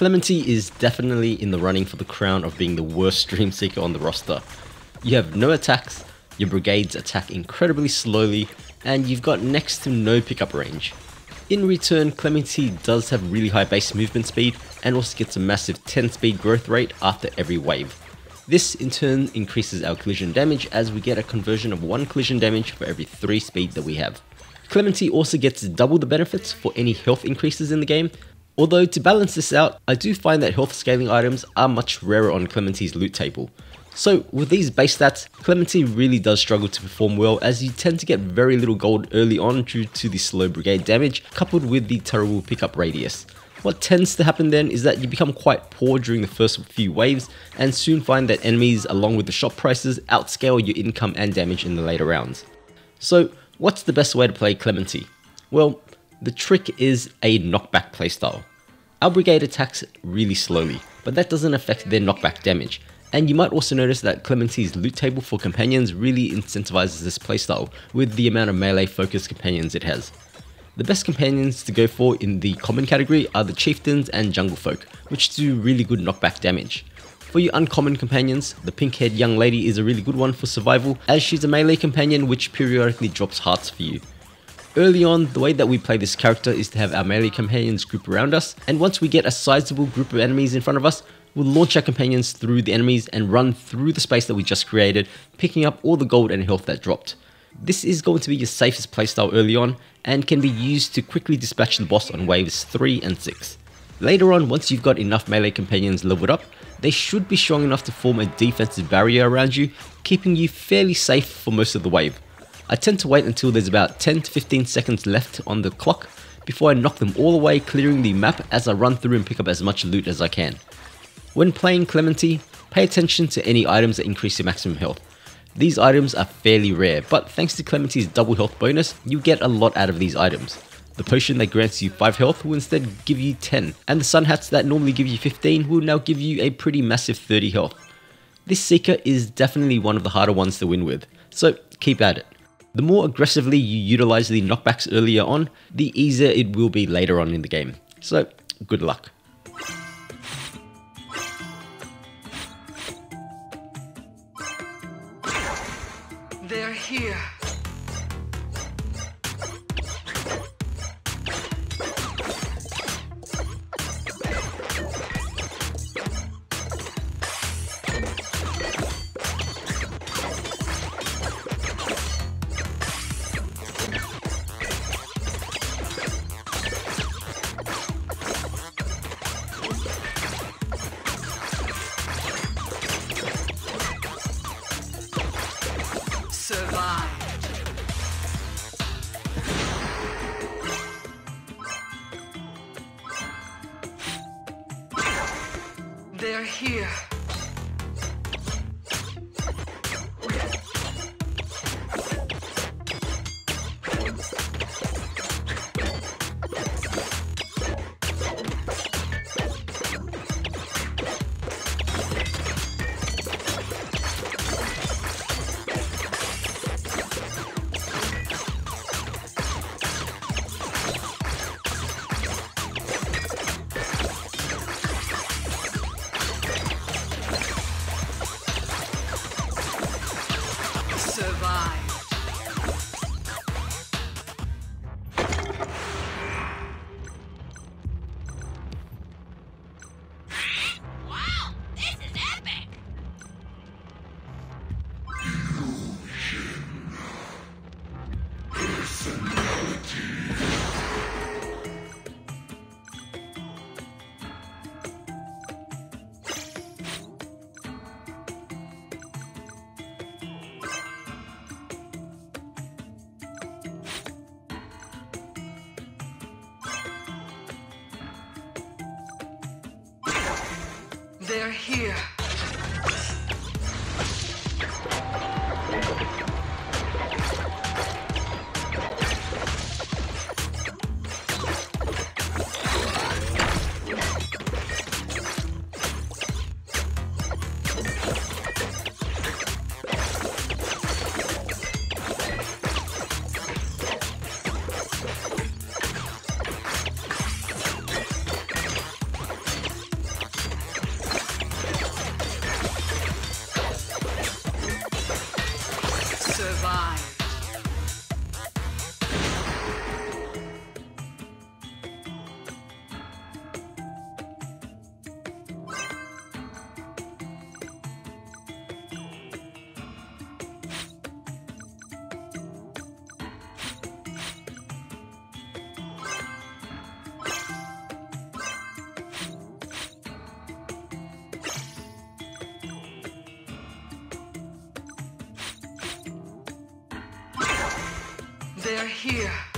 Clementie is definitely in the running for the crown of being the worst Dream Seeker on the roster. You have no attacks, your brigades attack incredibly slowly, and you've got next to no pickup range. In return, Clementie does have really high base movement speed and also gets a massive 10 speed growth rate after every wave. This in turn increases our collision damage as we get a conversion of 1 collision damage for every 3 speed that we have. Clementie also gets double the benefits for any health increases in the game, although to balance this out, I do find that health scaling items are much rarer on Clementie's loot table. So with these base stats, Clementie really does struggle to perform well as you tend to get very little gold early on due to the slow brigade damage coupled with the terrible pickup radius. What tends to happen then is that you become quite poor during the first few waves and soon find that enemies along with the shop prices outscale your income and damage in the later rounds. So what's the best way to play Clementie? Well, the trick is a knockback playstyle. Our brigade attacks really slowly, but that doesn't affect their knockback damage, and you might also notice that Clementie's loot table for companions really incentivizes this playstyle with the amount of melee focused companions it has. The best companions to go for in the common category are the chieftains and jungle folk, which do really good knockback damage. For your uncommon companions, the pink haired young lady is a really good one for survival as she's a melee companion which periodically drops hearts for you. Early on, the way that we play this character is to have our melee companions group around us, and once we get a sizable group of enemies in front of us, we'll launch our companions through the enemies and run through the space that we just created, picking up all the gold and health that dropped. This is going to be your safest playstyle early on, and can be used to quickly dispatch the boss on waves 3 and 6. Later on, once you've got enough melee companions leveled up, they should be strong enough to form a defensive barrier around you, keeping you fairly safe for most of the wave. I tend to wait until there's about 10 to 15 seconds left on the clock before I knock them all away clearing the map as I run through and pick up as much loot as I can. When playing Clementie, pay attention to any items that increase your maximum health. These items are fairly rare, but thanks to Clementie's double health bonus, you get a lot out of these items. The potion that grants you 5 health will instead give you 10, and the sun hats that normally give you 15 will now give you a pretty massive 30 health. This Seeker is definitely one of the harder ones to win with, so keep at it. The more aggressively you utilize the knockbacks earlier on, the easier it will be later on in the game. So, good luck. They're here. They're here. They're here.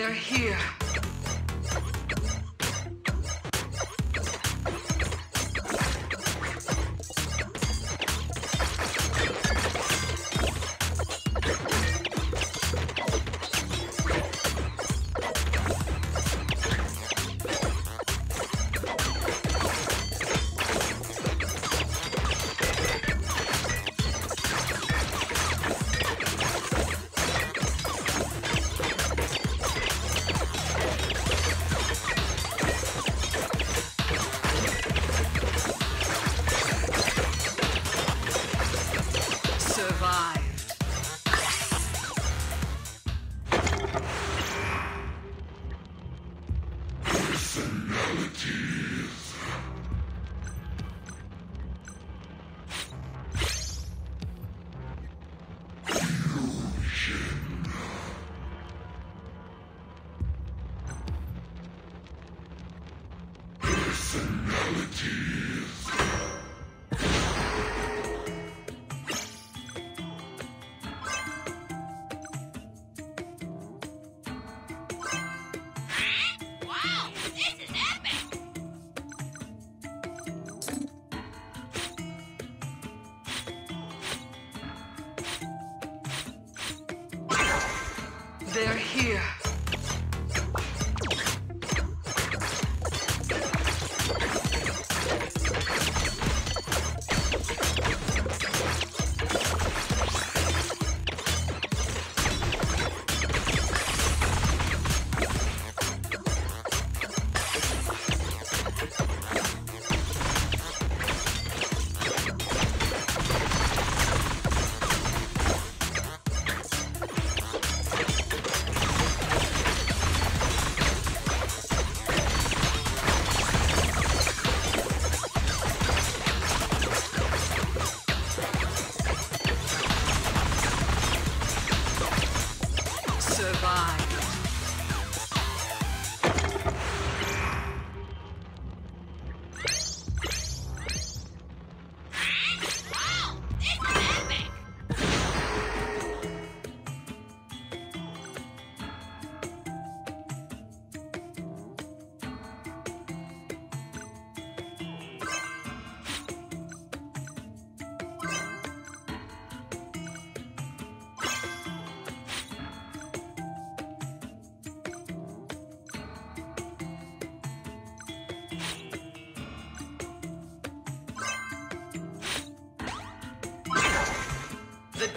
They're here. Here.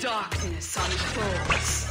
Darkness unfolds.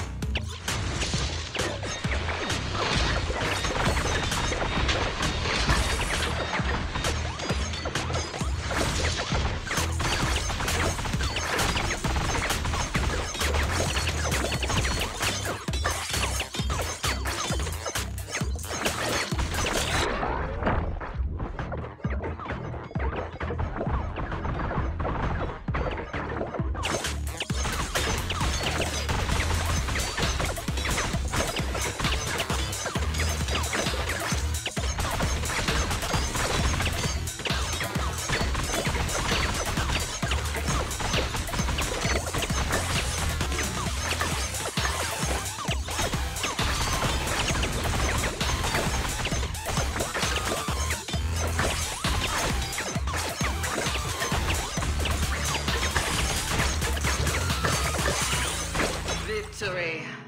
history.